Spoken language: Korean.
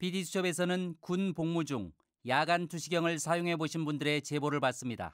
BD수첩에서는 군 복무 중 야간 투시경을 사용해 보신 분들의 제보를 받습니다.